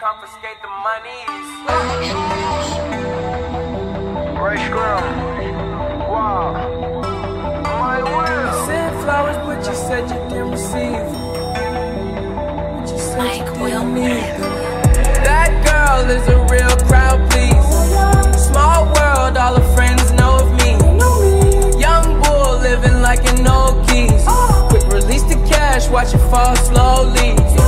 confiscate the money. Ray Scrum. Wow. My will. Sent flowers, but you said you didn't receive. But you said Mike you Will didn't need. That girl is a real crowd, please. Small world, all her friends know of me. Young bull living like an old geese. Quick release the cash, watch it fall slowly.